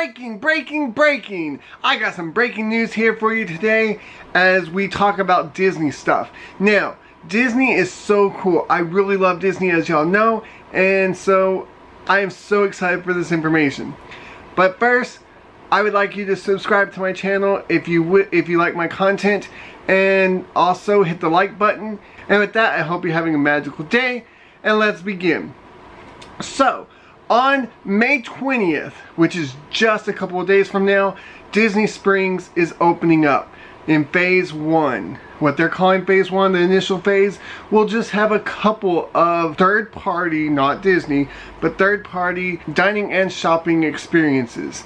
breaking, breaking, breaking. I got some breaking news here for you today as we talk about Disney stuff. Now, Disney is so cool. I really love Disney as y'all know, and so I am so excited for this information. But first, I would like you to subscribe to my channel if you would if you like my content and also hit the like button. And with that, I hope you're having a magical day and let's begin. So, on May 20th, which is just a couple of days from now, Disney Springs is opening up in phase one. What they're calling phase one, the initial phase, will just have a couple of third party, not Disney, but third party dining and shopping experiences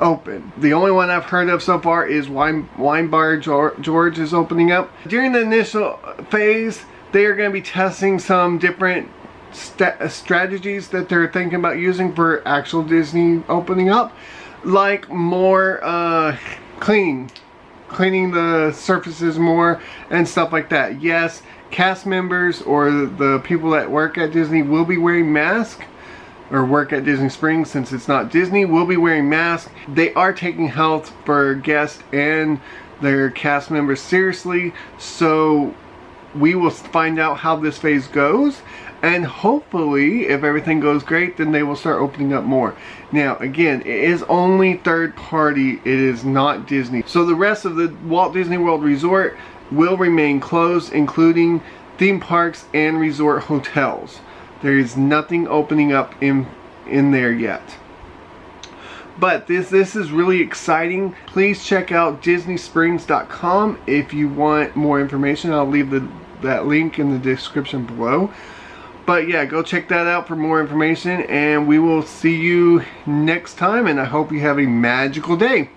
open. The only one I've heard of so far is Wine, Wine Bar George is opening up. During the initial phase, they are going to be testing some different st strategies that they're thinking about using for actual Disney opening up. Like more uh, cleaning. Cleaning the surfaces more and stuff like that. Yes, cast members or the people that work at Disney will be wearing masks or work at Disney Springs since it's not Disney will be wearing masks. They are taking health for guests and their cast members seriously so we will find out how this phase goes and hopefully if everything goes great then they will start opening up more. Now again it is only third party. It is not Disney. So the rest of the Walt Disney World Resort will remain closed including theme parks and resort hotels. There is nothing opening up in in there yet. But this this is really exciting. Please check out disneysprings.com if you want more information. I'll leave the that link in the description below but yeah, go check that out for more information and we will see you next time and I hope you have a magical day.